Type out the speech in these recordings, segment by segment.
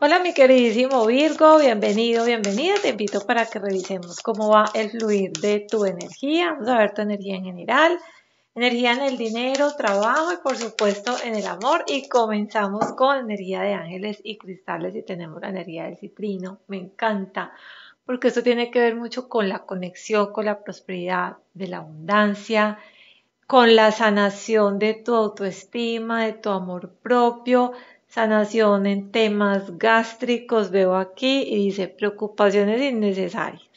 Hola mi queridísimo Virgo, bienvenido, bienvenida. Te invito para que revisemos cómo va el fluir de tu energía. Vamos a ver tu energía en general, energía en el dinero, trabajo y por supuesto en el amor. Y comenzamos con energía de ángeles y cristales y tenemos la energía del citrino. Me encanta porque esto tiene que ver mucho con la conexión, con la prosperidad, de la abundancia, con la sanación de tu autoestima, de tu amor propio sanación en temas gástricos, veo aquí, y dice preocupaciones innecesarias.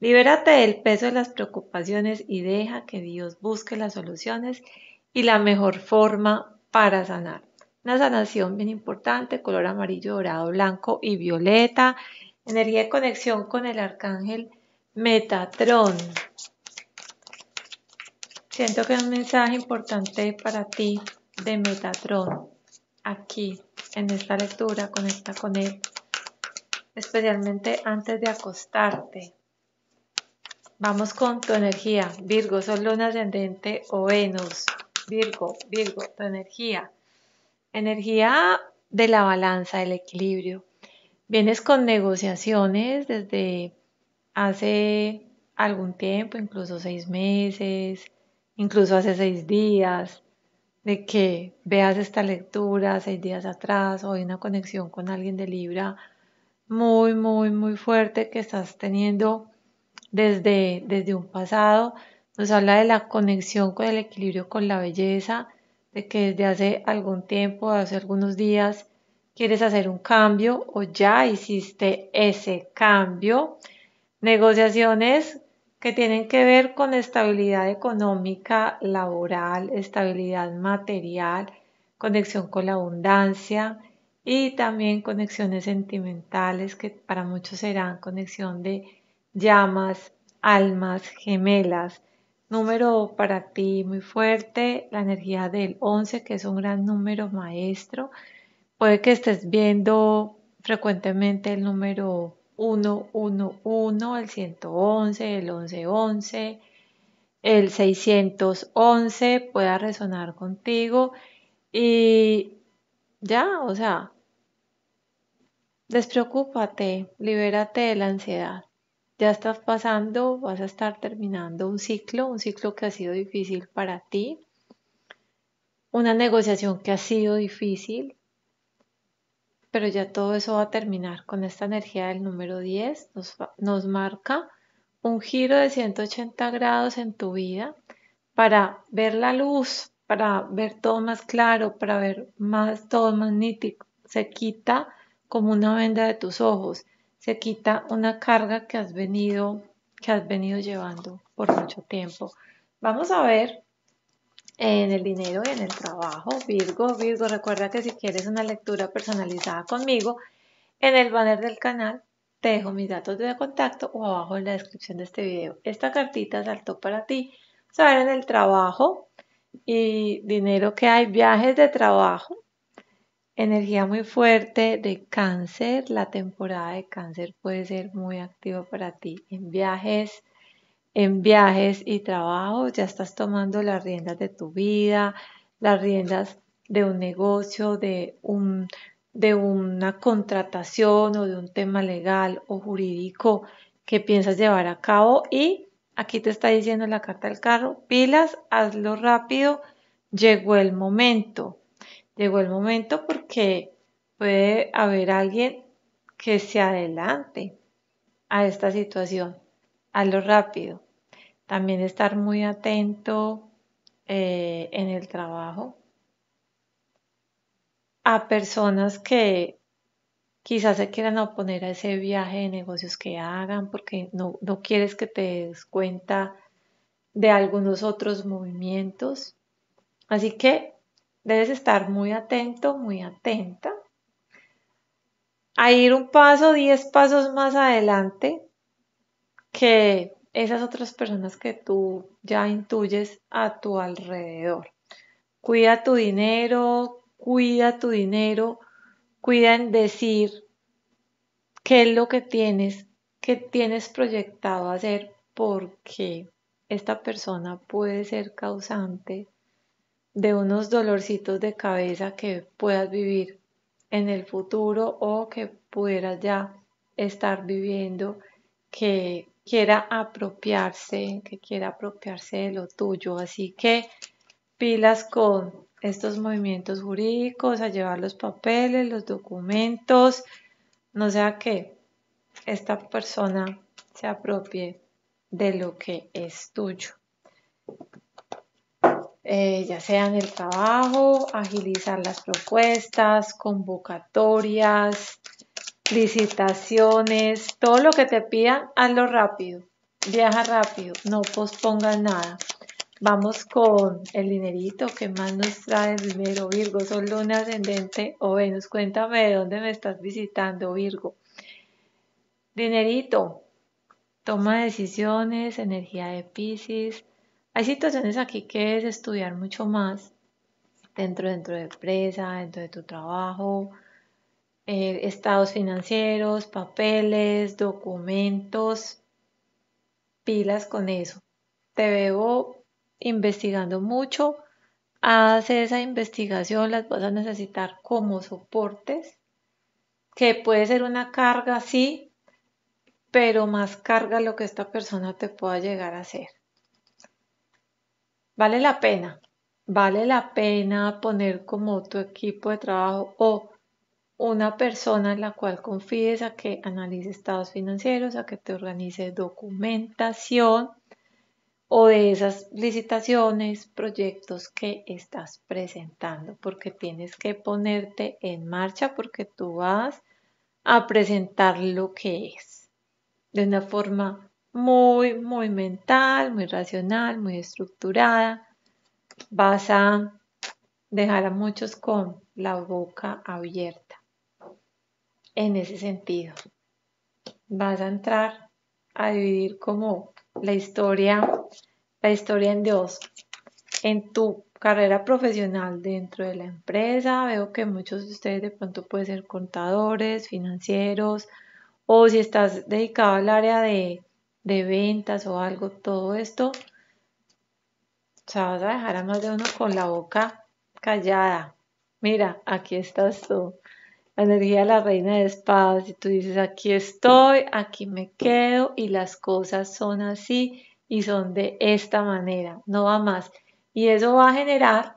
Libérate del peso de las preocupaciones y deja que Dios busque las soluciones y la mejor forma para sanar. Una sanación bien importante, color amarillo, dorado, blanco y violeta. Energía de conexión con el arcángel Metatrón. Siento que es un mensaje importante para ti de Metatrón aquí en esta lectura, conecta con él, especialmente antes de acostarte. Vamos con tu energía, Virgo, Sol, Luna Ascendente o Venus. Virgo, Virgo, tu energía. Energía de la balanza, del equilibrio. Vienes con negociaciones desde hace algún tiempo, incluso seis meses, incluso hace seis días de que veas esta lectura seis días atrás o hay una conexión con alguien de Libra muy, muy, muy fuerte que estás teniendo desde, desde un pasado. Nos habla de la conexión con el equilibrio con la belleza, de que desde hace algún tiempo, hace algunos días, quieres hacer un cambio o ya hiciste ese cambio. Negociaciones que tienen que ver con estabilidad económica, laboral, estabilidad material, conexión con la abundancia y también conexiones sentimentales que para muchos serán conexión de llamas, almas gemelas. Número para ti muy fuerte, la energía del 11, que es un gran número maestro. Puede que estés viendo frecuentemente el número 111, el 111, el 1111, el 611 pueda resonar contigo y ya, o sea, despreocúpate, libérate de la ansiedad. Ya estás pasando, vas a estar terminando un ciclo, un ciclo que ha sido difícil para ti, una negociación que ha sido difícil, pero ya todo eso va a terminar con esta energía del número 10. Nos, nos marca un giro de 180 grados en tu vida para ver la luz, para ver todo más claro, para ver más todo más nítido. Se quita como una venda de tus ojos, se quita una carga que has venido que has venido llevando por mucho tiempo. Vamos a ver en el dinero y en el trabajo. Virgo, Virgo, recuerda que si quieres una lectura personalizada conmigo, en el banner del canal te dejo mis datos de contacto o abajo en la descripción de este video. Esta cartita saltó para ti. Saber en el trabajo y dinero que hay, viajes de trabajo, energía muy fuerte de cáncer. La temporada de cáncer puede ser muy activa para ti en viajes en viajes y trabajo, ya estás tomando las riendas de tu vida, las riendas de un negocio, de, un, de una contratación o de un tema legal o jurídico que piensas llevar a cabo y aquí te está diciendo la carta del carro, pilas, hazlo rápido, llegó el momento. Llegó el momento porque puede haber alguien que se adelante a esta situación. Hazlo rápido. También estar muy atento eh, en el trabajo a personas que quizás se quieran oponer a ese viaje de negocios que hagan porque no, no quieres que te des cuenta de algunos otros movimientos. Así que debes estar muy atento, muy atenta a ir un paso, diez pasos más adelante que esas otras personas que tú ya intuyes a tu alrededor. Cuida tu dinero, cuida tu dinero, cuida en decir qué es lo que tienes, qué tienes proyectado hacer, porque esta persona puede ser causante de unos dolorcitos de cabeza que puedas vivir en el futuro o que pudieras ya estar viviendo que quiera apropiarse, que quiera apropiarse de lo tuyo. Así que pilas con estos movimientos jurídicos, a llevar los papeles, los documentos, no sea que esta persona se apropie de lo que es tuyo. Eh, ya sea en el trabajo, agilizar las propuestas, convocatorias, licitaciones, todo lo que te pidan, hazlo rápido, viaja rápido, no pospongas nada. Vamos con el dinerito que más nos trae dinero, Virgo, Sol, Luna, Ascendente o Venus. Cuéntame de dónde me estás visitando, Virgo. Dinerito, toma decisiones, energía de Pisces. Hay situaciones aquí que es estudiar mucho más dentro, dentro de empresa, dentro de tu trabajo, eh, estados financieros, papeles, documentos, pilas con eso. Te veo investigando mucho. Haz esa investigación, las vas a necesitar como soportes, que puede ser una carga, sí, pero más carga lo que esta persona te pueda llegar a hacer. Vale la pena, vale la pena poner como tu equipo de trabajo o una persona en la cual confíes a que analice estados financieros, a que te organice documentación o de esas licitaciones, proyectos que estás presentando, porque tienes que ponerte en marcha porque tú vas a presentar lo que es de una forma muy, muy mental, muy racional, muy estructurada. Vas a dejar a muchos con la boca abierta en ese sentido. Vas a entrar a dividir como la historia, la historia en Dios, en tu carrera profesional dentro de la empresa. Veo que muchos de ustedes de pronto pueden ser contadores, financieros, o si estás dedicado al área de, de ventas o algo, todo esto, o sea, vas a dejar a más de uno con la boca callada. Mira, aquí estás tú la energía de la reina de espadas y tú dices, aquí estoy, aquí me quedo y las cosas son así y son de esta manera, no va más. Y eso va a generar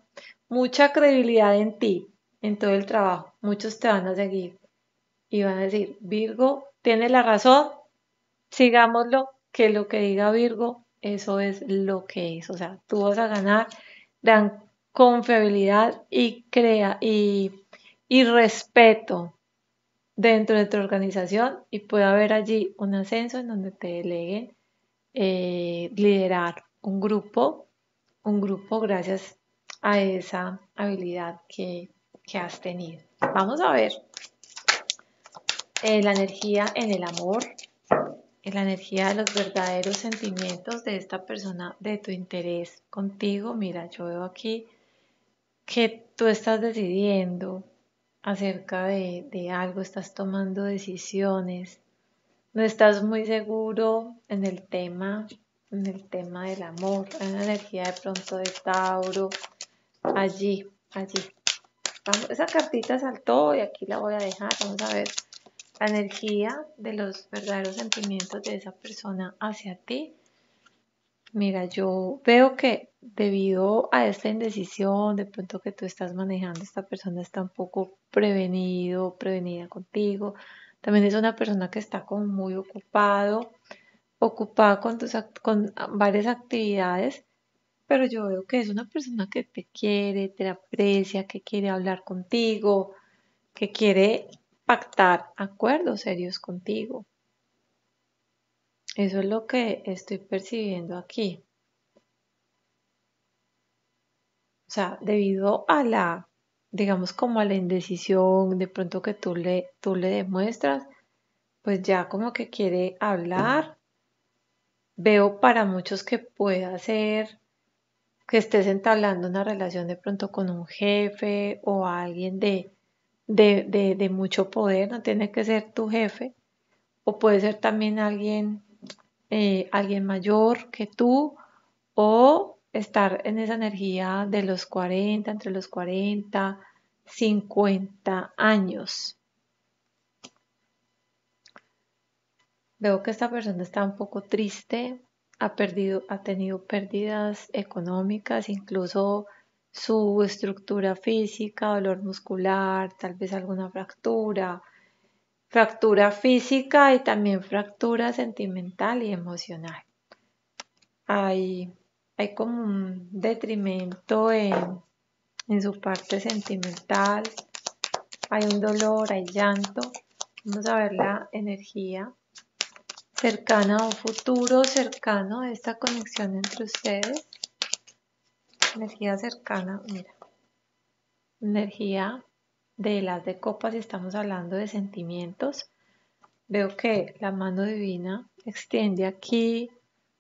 mucha credibilidad en ti, en todo el trabajo. Muchos te van a seguir y van a decir, Virgo tiene la razón, sigámoslo, que lo que diga Virgo, eso es lo que es. O sea, tú vas a ganar gran confiabilidad y crea y y respeto dentro de tu organización y puede haber allí un ascenso en donde te deleguen eh, liderar un grupo, un grupo gracias a esa habilidad que, has tenido. Vamos a ver eh, la energía en el amor, en la energía de los verdaderos sentimientos de esta persona, de tu interés contigo. Mira, yo veo aquí que tú estás decidiendo acerca de, algo, estás tomando decisiones, no estás muy seguro en el tema, en el tema del amor, en la energía de pronto de Tauro, allí, allí. esa cartita saltó y aquí la voy a dejar, vamos a ver la energía de los verdaderos sentimientos de esa persona hacia ti. Mira, yo veo que debido a esta indecisión, de pronto que tú estás manejando, esta persona está un poco prevenido, prevenida contigo. También es una persona que está como muy ocupado, ocupada con, tus, con varias actividades, pero yo veo que es una persona que te quiere, te aprecia, que quiere hablar contigo, que quiere pactar acuerdos serios contigo. Eso es lo que estoy percibiendo aquí. O sea, debido a la, digamos, como a la indecisión, de pronto que tú le, tú le demuestras, pues ya como que quiere hablar. Veo para muchos que pueda ser que estés entablando una relación de pronto con un jefe o alguien de, de, de mucho poder, no tiene que ser tu jefe, o puede ser también alguien, eh, alguien mayor que tú, o estar en esa energía de los 40, entre los 40, 50 años. Veo que esta persona está un poco triste, ha perdido, ha tenido pérdidas económicas, incluso su estructura física, dolor muscular, tal vez alguna fractura, fractura física y también fractura sentimental y emocional. Hay, hay como un detrimento en, en su parte sentimental, hay un dolor, hay llanto. Vamos a ver la energía cercana a un futuro cercano de esta conexión entre ustedes energía cercana, mira, energía de las de copas y estamos hablando de sentimientos. Veo que la mano divina extiende aquí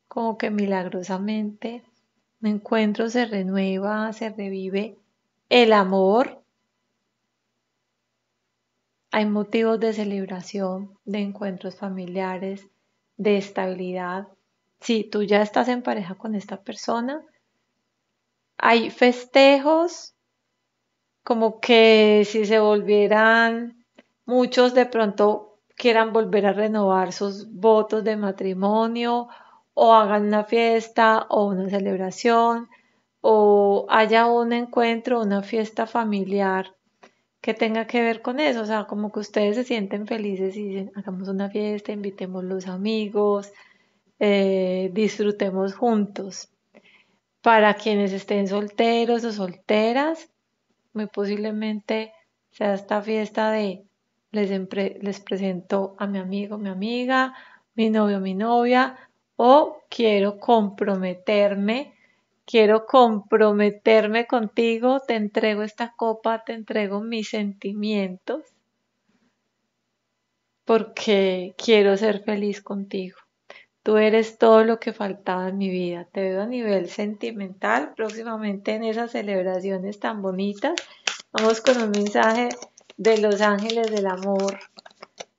como que milagrosamente me encuentro, se renueva, se revive el amor. Hay motivos de celebración, de encuentros familiares, de estabilidad. Si tú ya estás en pareja con esta persona, hay festejos como que si se volvieran muchos de pronto quieran volver a renovar sus votos de matrimonio o hagan una fiesta o una celebración o haya un encuentro, una fiesta familiar que tenga que ver con eso, o sea, como que ustedes se sienten felices y dicen, hagamos una fiesta, invitemos los amigos, eh, disfrutemos juntos. Para quienes estén solteros o solteras, muy posiblemente sea esta fiesta de les, les presento a mi amigo, mi amiga, mi novio, mi novia, o quiero comprometerme, quiero comprometerme contigo, te entrego esta copa, te entrego mis sentimientos, porque quiero ser feliz contigo. Tú eres todo lo que faltaba en mi vida. Te veo a nivel sentimental próximamente en esas celebraciones tan bonitas. Vamos con un mensaje de los ángeles del amor.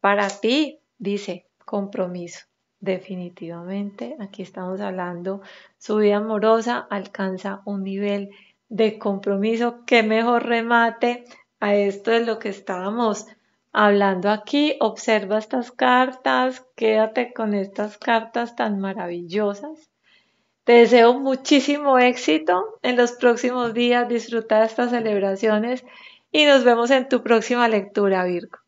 Para ti, dice, compromiso. Definitivamente, aquí estamos hablando, su vida amorosa alcanza un nivel de compromiso. Qué mejor remate a esto de lo que estábamos hablando aquí, observa estas cartas, quédate con estas cartas tan maravillosas. Te deseo muchísimo éxito en los próximos días, disfruta de estas celebraciones y nos vemos en tu próxima lectura, Virgo.